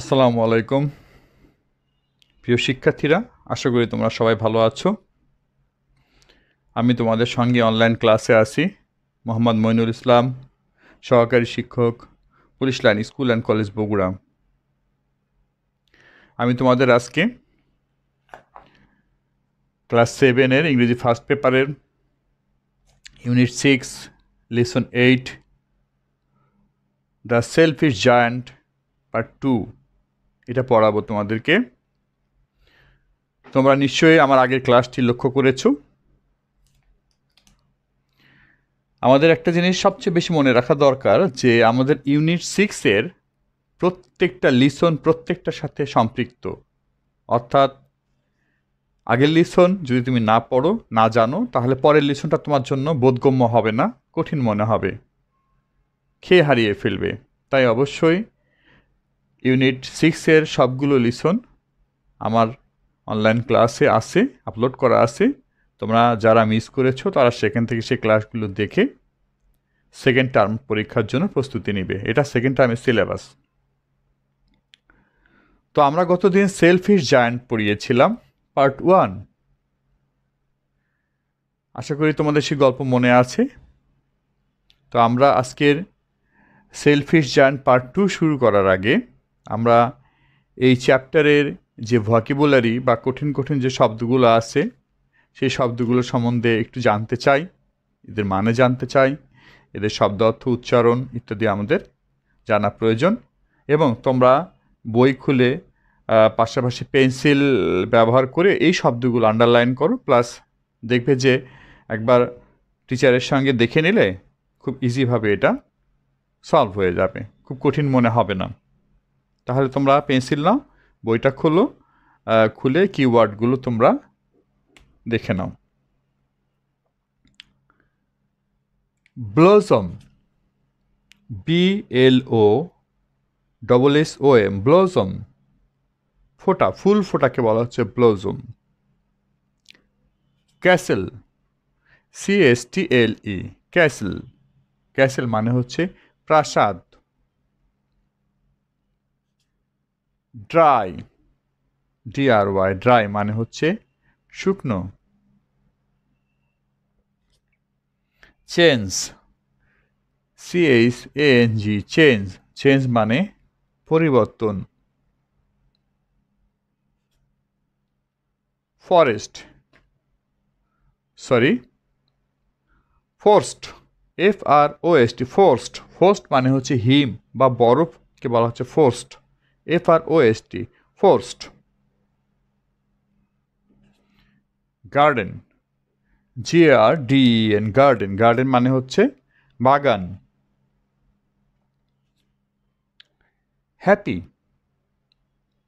আসসালামু আলাইকুম। প্রিয় শিক্ষার্থীরা, আশা করি তোমরা সবাই ভালো আছো। আমি তোমাদের সঙ্গে অনলাইন ক্লাসে আছি। মোহাম্মদ মইনুল ইসলাম, সহকারী শিক্ষক, police line school and college Bogura. আমি তোমাদের আজকে ক্লাস সেভেনের ইংরেজি ফার্স্ট পেপারের unit six lesson eight the selfish giant part two এটা পড়াবো তোমাদেরকে। তোমরা নিশ্চয়ই আমার আগের ক্লাসটি লক্ষ্য করেছ। আমাদের একটা জিনিস সবচেয়ে বেশি মনে রাখা দরকার যে আমাদের ইউনিট সিক্সের প্রত্যেকটা লিসন প্রত্যেকটার সাথে সম্পৃক্ত। অর্থাৎ আগের লিসন যদি তুমি না পড়ো, না জানো, তাহলে পরের লিসনটা তোমার জন্য বোধগম্য হবে না, কঠিন মনে হবে। খেয়ে হারিয়ে ফেলবে। তাই অবশ্যই ইউনিট সিক্সের সবগুলো লিসন আমার অনলাইন ক্লাসে আছে আপলোড করা আছে। তোমরা যারা মিস করেছ, তারা সেখান থেকে সেই ক্লাসগুলো দেখে সেকেন্ড টার্ম পরীক্ষার জন্য প্রস্তুতি নিবে। এটা সেকেন্ড টার্মের সিলেবাস তো আমরা গতদিন সেলফিশ জায়ান্ট পড়িয়েছিলাম পার্ট ওয়ান আশা করি তোমাদের সেই গল্প মনে আছে। তো আমরা আজকের সেলফিশ জায়ান্ট পার্ট টু শুরু করার আগে আমরা এই চ্যাপ্টারের যে ভকেবুলারি বা কঠিন কঠিন যে শব্দগুলো আছে, সেই শব্দগুলো সম্বন্ধে একটু জানতে চাই, এদের মানে জানতে চাই, এদের শব্দ অর্থ উচ্চারণ ইত্যাদি আমাদের জানা প্রয়োজন এবং তোমরা বই খুলে পাশাপাশি পেন্সিল ব্যবহার করে এই শব্দগুলো আন্ডারলাইন করো প্লাস দেখবে যে একবার টিচারের সঙ্গে দেখে নিলে খুব ইজিভাবে এটা সলভ হয়ে যাবে, খুব কঠিন মনে হবে না। তাহলে তোমরা পেন্সিল নাও, বইটা খোলো খুলে কিওয়ার্ডগুলো তোমরা দেখে নাও। Blossom B L O double S O M blossom ফোটা, ফুল ফোটাকে বলা হচ্ছে blossom castle C S T L E castle castle মানে হচ্ছে প্রাসাদ। Dry D R Y dry মানে হচ্ছে শুকনো। Change C H N G change change মানে পরিবর্তন। Forest sorry frost F R O S T frost frost মানে হচ্ছে হিম বা বরফকে বলা হচ্ছে frost F R O S T frost garden G R D N garden garden মানে হচ্ছে বাগান। Happy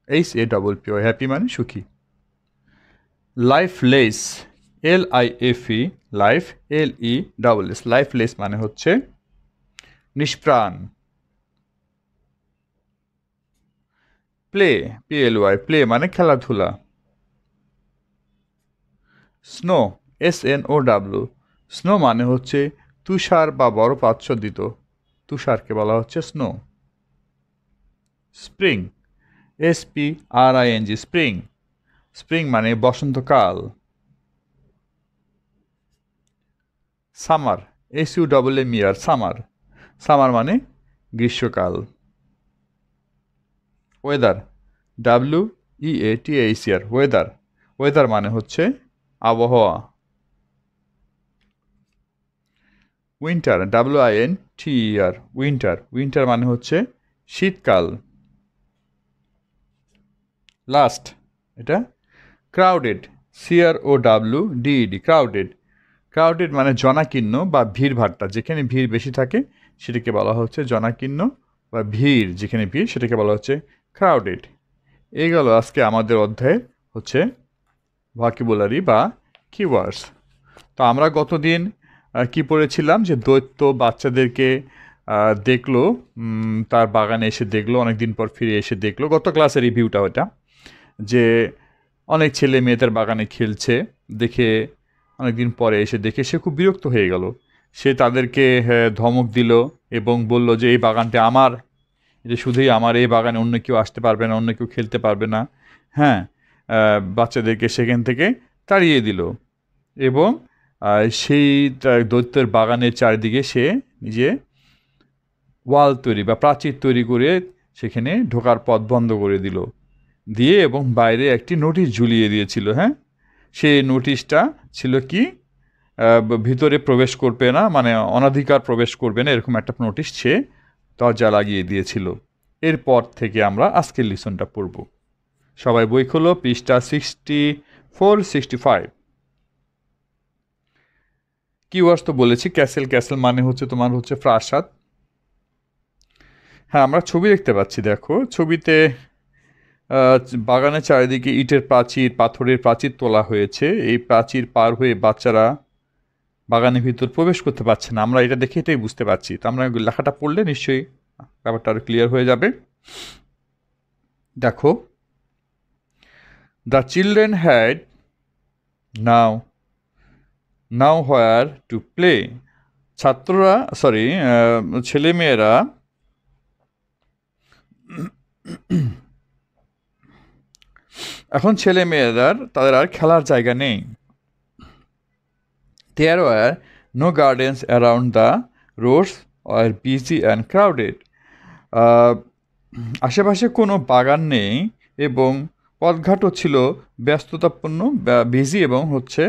H A double P O happy মানে সুখী। Life less L I F E life L E double S life less মানে হচ্ছে নিষ্প্রাণ। Play P L Y play মানে খেলাধুলা। Snow S N O W snow মানে হচ্ছে তুষার বা বরফ আচ্ছাদিত। তুষারকে বলা হচ্ছে snow spring S P R I N G spring spring মানে বসন্তকাল। Summer S U double M E R summer summer মানে গ্রীষ্মকাল। Weather W E A T H E R weather weather মানে হচ্ছে আবহাওয়া। Winter W I N T R winter winter মানে হচ্ছে শীতকাল। লাস্ট এটা crowded C R O W D E D crowded crowded মানে জনাকীর্ণ বা ভিড় ভাট্টা যেখানে ভিড় বেশি থাকে, সেটাকে বলা হচ্ছে জনাকীর্ণ বা ভিড়। যেখানে ভিড়, সেটাকে বলা হচ্ছে ক্রাউডেড এই গেল আজকে আমাদের অধ্যায় হচ্ছে ভাকিবুলারি বা কিওয়ার্ডস তো আমরা গতদিন কি পড়েছিলাম? যে দৈত্য বাচ্চাদেরকে দেখল তার বাগানে এসে দেখল অনেক দিন পর ফিরে এসে দেখল। গত ক্লাসের রিভিউটা ওটা যে অনেক ছেলে মেয়েদের বাগানে খেলছে, দেখে অনেক দিন পরে এসে দেখে সে খুব বিরক্ত হয়ে গেল। সে তাদেরকে ধমক দিল এবং বলল যে, এই বাগানটা আমার যে শুধুই আমার এই বাগানে অন্য কেউ আসতে পারবে না, অন্য কেউ খেলতে পারবে না। হ্যাঁ বাচ্চাদেরকে সেখান থেকে তাড়িয়ে দিল এবং সেই দৈত্যের বাগানের চারিদিকে সে নিজে ওয়াল তৈরি বা প্রাচীর তৈরি করে সেখানে ঢোকার পথ বন্ধ করে দিল। দিয়ে এবং বাইরে একটি নোটিশ ঝুলিয়ে দিয়েছিল হ্যাঁ? সেই নোটিশটা ছিল কি ভিতরে প্রবেশ করবে না মানে অনাধিকার প্রবেশ করবে না, এরকম একটা নোটিশ সে দরজা লাগিয়ে দিয়েছিল। এরপর থেকে আমরা আজকের লিসনটা পড়ব। সবাই বই খোলো, পৃষ্ঠা sixty four sixty five keywords তো বলেছি ক্যাসেল ক্যাসেল মানে হচ্ছে তোমার হচ্ছে প্রাসাদ। হ্যাঁ আমরা ছবি দেখতে পাচ্ছি, দেখো। ছবিতে বাগানের চারিদিকে ইটের প্রাচীর, পাথরের প্রাচীর তোলা হয়েছে। এই প্রাচীর পার হয়ে বাচ্চারা বাগানের ভিতর প্রবেশ করতে পারছে না। আমরা এটা দেখে এটাই বুঝতে পারছি। তো আমরা লেখাটা পড়লে নিশ্চয়ই ব্যাপারটা আরও ক্লিয়ার হয়ে যাবে। দেখো the children had now now where to play ছাত্ররা সরি ছেলেমেয়েরা এখন ছেলে মেয়েদের তাদের আর খেলার জায়গা নেই। There were no gardens around the roads are busy and crowded আশেপাশে কোনো বাগান নেই এবং পথঘাটও ছিল ব্যস্ততাপূর্ণ বিজি এবং হচ্ছে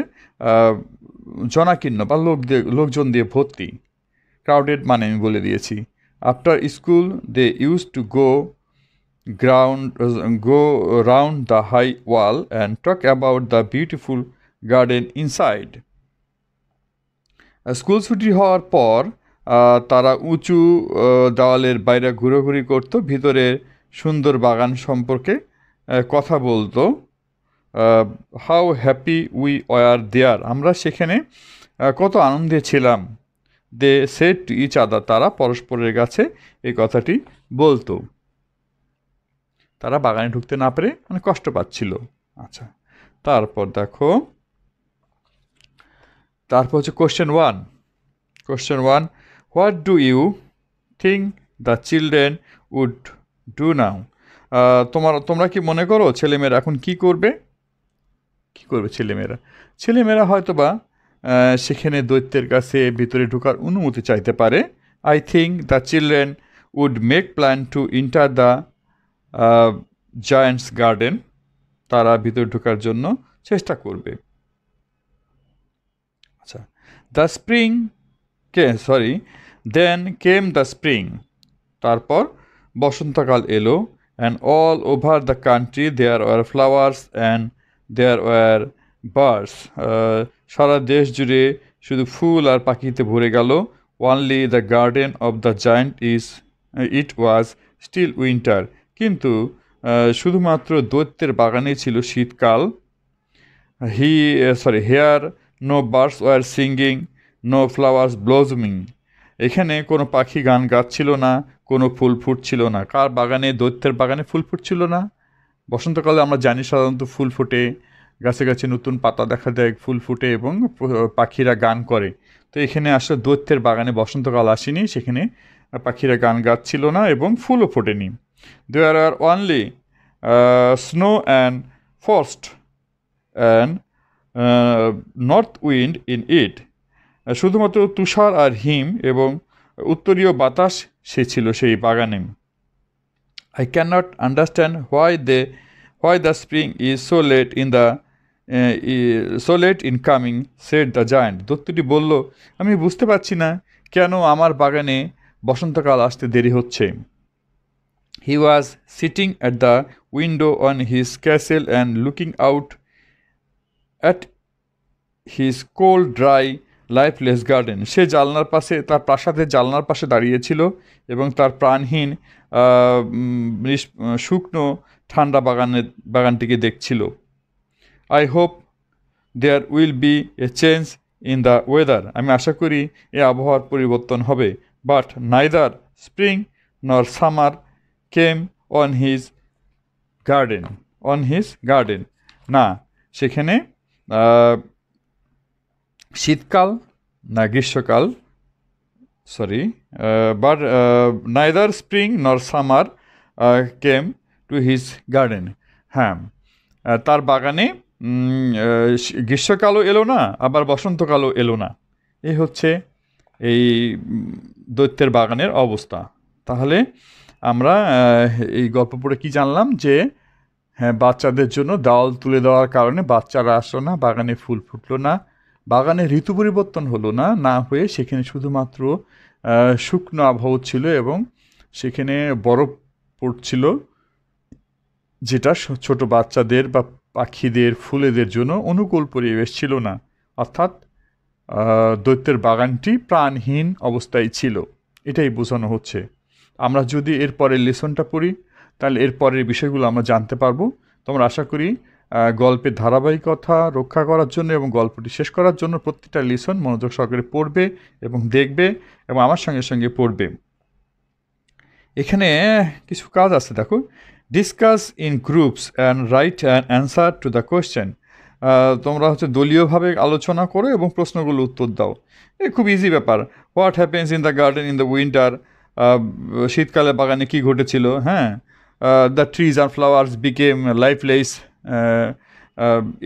জনাকীর্ণ বা লোক দিয়ে লোকজন দিয়ে ভর্তি। ক্রাউডেড মানে আমি বলে দিয়েছি। After school they use to go uh, go round the high wall and talk about the beautiful garden inside school ছুটি হওয়ার পর তারা উঁচু দেওয়ালের বাইরে ঘোরাঘুরি করতো ভিতরের সুন্দর বাগান সম্পর্কে কথা বলতো। How happy we were there আমরা সেখানে কত আনন্দে ছিলাম। They set to each other তারা পরস্পরের কাছে এই কথাটি বলতো। তারা বাগানে ঢুকতে না পেরে মানে কষ্ট পাচ্ছিল। আচ্ছা তারপর দেখো তারপর হচ্ছে question one question one what do you think the children would do now তোমার, তোমরা কি মনে করো ছেলেমেয়েরা এখন কি করবে? কি করবে ছেলেমেয়েরা? ছেলেমেয়েরা হয়তো বা সেখানে দৈত্যের কাছে ভিতরে ঢোকার অনুমতি চাইতে পারে। I think the children would make plan to enter the giant's garden তারা ভিতরে ঢোকার জন্য চেষ্টা করবে। The spring K sorry then came the spring তারপর বসন্তকাল এলো and all over the country there were flowers and there were birds সারা দেশ জুড়ে শুধু ফুল আর পাখিতে ভরে গেল। Only the garden of the giant is it was still winter কিন্তু শুধুমাত্র দৈত্যের বাগানে ছিল শীতকাল। He sorry here no birds were singing no flowers blossoming এখানে কোনো পাখি গান গাচ্ছিল না, কোনো ফুল ফুটছিল না। কার বাগানে, দৈত্যের বাগানে ফুল ফুটছিল না? বসন্তকালে আমরা জানি সাধারণত ফুল ফুটে, গাছে গাছে নতুন পাতা দেখা দেয়, ফুল ফুটে এবং পাখিরা গান করে। তো এখানে আসলে দৈত্যের বাগানে বসন্তকাল আসেনি, সেখানে পাখিরা গান গাচ্ছিল না এবং ফুলও ফোটেনি। There are only snow and frost and north wind in it শুধুমাত্র তুষার আর হিম এবং উত্তরীয় বাতাস সে ছিল সেই বাগানে। I can not understand why they why the spring is so late in the so late in coming said the giant দত্তটি বলল, আমি বুঝতে পারছি না কেন আমার বাগানে বসন্তকাল আসতে দেরি হচ্ছে। He was sitting at the window on his castle and looking out at his cold dry lifeless garden সে জানলার পাশে, তার প্রাসাদের জানলার পাশে দাঁড়িয়েছিল এবং তার প্রাণহীন শুকনো, ঠান্ডা বাগানের বাগানটিকে দেখছিল। I hope there will be a change in the weather আমি আশা করি এ আবহাওয়ার পরিবর্তন হবে। But neither spring nor summer came on his garden on his garden না, সেখানে শীতকাল না গ্রীষ্মকাল sorry but neither spring nor summer came to his garden হ্যাঁ। তার বাগানে গ্রীষ্মকালও এলো না, আবার বসন্তকালও এলো না। এই হচ্ছে এই দৈত্যের বাগানের অবস্থা। তাহলে আমরা এই গল্প পড়ে কি জানলাম যে হ্যাঁ বাচ্চাদের জন্য দাওয়াল তুলে দেওয়ার কারণে বাচ্চারা আসলো না, বাগানে ফুল ফুটলো না, বাগানে ঋতু পরিবর্তন হলো না না হয়ে সেখানে শুধুমাত্র শুকনো আবহাওয়া ছিল এবং সেখানে বরফ পড়ছিল, যেটা ছোট বাচ্চাদের বা পাখিদের, ফুলেদের জন্য অনুকূল পরিবেশ ছিল না। অর্থাৎ দৈত্যের বাগানটি প্রাণহীন অবস্থায় ছিল। এটাই বোঝানো হচ্ছে। আমরা যদি এর পরের লেসনটা পড়ি তাহলে এর পরের বিষয়গুলো আমরা জানতে পারব। তোমরা আশা করি গল্পের ধারাবাহিকতা রক্ষা করার জন্য এবং গল্পটি শেষ করার জন্য প্রত্যেকটা লেসন মনোযোগ সহকারে পড়বে এবং দেখবে এবং আমার সঙ্গে সঙ্গে পড়বে। এখানে কিছু কাজ আছে, দেখো। Discuss in groups and write and answer to the question তোমরা হচ্ছে দলীয়ভাবে আলোচনা করো এবং প্রশ্নগুলো উত্তর দাও। এ খুব ইজি ব্যাপার। What happens in the garden in the winter শীতকালে বাগানে কী ঘটেছিল? হ্যাঁ। The trees are flowers became lifeless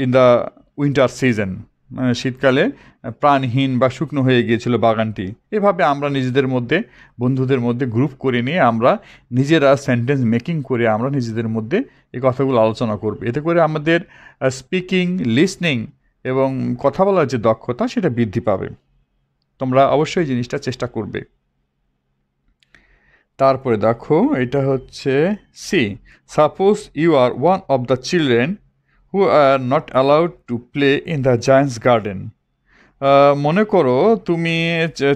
in the winter season শীতকালে প্রাণহীন বা শুকনো হয়ে গিয়েছিল বাগানটি। এভাবে আমরা নিজেদের মধ্যে, বন্ধুদের মধ্যে গ্রুপ করে নিয়ে আমরা নিজেরা সেন্টেন্স মেকিং করে আমরা নিজেদের মধ্যে এই কথাগুলো আলোচনা করব। এতে করে আমাদের স্পিকিং লিসনিং এবং কথা বলার যে দক্ষতা, সেটা বৃদ্ধি পাবে। তোমরা অবশ্যই জিনিসটা চেষ্টা করবে। তারপরে দেখো, এটা হচ্ছে C suppose you are one of the children who are not allowed to play in the giant's garden মনে করো তুমি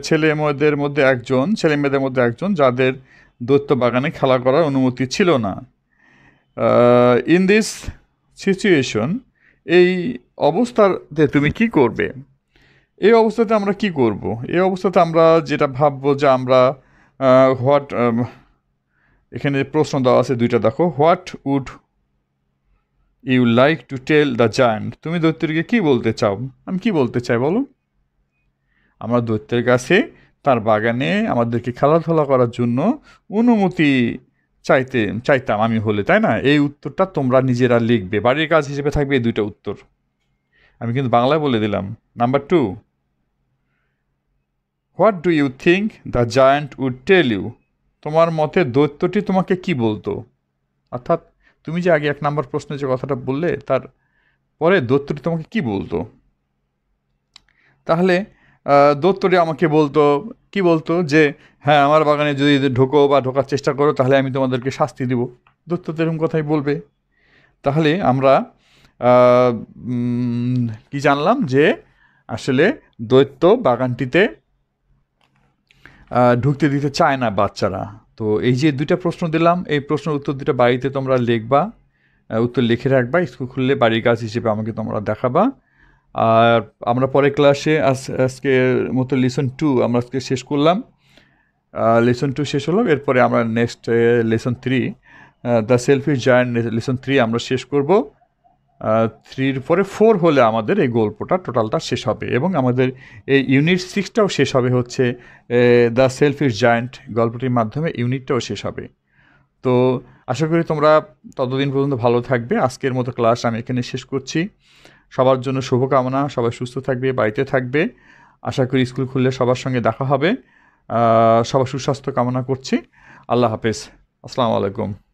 ছেলে মেয়েদের মধ্যে একজন ছেলে মেয়েদের মধ্যে একজন যাদের দৈত্য বাগানে খেলা করার অনুমতি ছিল না। ইন দিস সিচুয়েশন এই অবস্থাতে তুমি কি করবে? এই অবস্থাতে আমরা কি করব? এই অবস্থাতে আমরা যেটা ভাববো যে আমরা হোয়াট এখানে প্রশ্ন দেওয়া আছে দুইটা, দেখো what would you like to tell the giant তুমি দৈত্যকে কি বলতে চাও? আমি কি বলতে চাই, বলো? আমরা দৈত্যের কাছে, তার বাগানে আমাদেরকে খেলাধুলা করার জন্য অনুমতি চাইতে, চাইতাম আমি হলে, তাই না? এই উত্তরটা তোমরা নিজেরা লিখবে। বাড়ির কাজ হিসেবে থাকবে এই দুইটা উত্তর। আমি কিন্তু বাংলায় বলে দিলাম। Number two what do you think the giant would tell you তোমার মতে দৈত্যটি তোমাকে কি বলতো? অর্থাৎ তুমি যে আগে এক নম্বর প্রশ্নে যে কথাটা বললে, তার পরে দৈত্যটি তোমাকে কি বলতো? তাহলে দৈত্যটি আমাকে বলতো, কি বলতো? যে হ্যাঁ আমার বাগানে যদি ঢোকো বা ঢোকার চেষ্টা করো, তাহলে আমি তোমাদেরকে শাস্তি দিব। দৈত্য তো এরকম কথাই বলবে। তাহলে আমরা কি জানলাম যে, আসলে দৈত্য বাগানটিতে ঢুকতে দিতে চায় না বাচ্চারা। তো এই যে দুইটা প্রশ্ন দিলাম, এই প্রশ্নের উত্তর দুটো বাড়িতে তোমরা লিখবা উত্তর লিখে রাখবা, স্কুল খুললে বাড়ির কাজ হিসেবে আমাকে তোমরা দেখাবা। আর আমরা পরের ক্লাসে আজ আজকে মতো লেসন টু আমরা আজকে শেষ করলাম। লেসন টু শেষ হলো, এরপরে আমরা next lesson three the selfie giant lesson three আমরা শেষ করব। থ্রির পরে ফোর হলে আমাদের এই গল্পটা টোটালটা শেষ হবে এবং আমাদের এই ইউনিট সিক্সটাও শেষ হবে হচ্ছে দ্য সেলফিশ জায়ান্ট গল্পটির মাধ্যমে ইউনিটটাও শেষ হবে। তো আশা করি তোমরা ততদিন পর্যন্ত ভালো থাকবে। আজকের মতো ক্লাস আমি এখানে শেষ করছি। সবার জন্য শুভকামনা। সবাই সুস্থ থাকবে, বাড়িতে থাকবে। আশা করি স্কুল খুললে সবার সঙ্গে দেখা হবে। সবার সুস্বাস্থ্য কামনা করছি। আল্লাহ হাফেজ। আসসালামু আলাইকুম।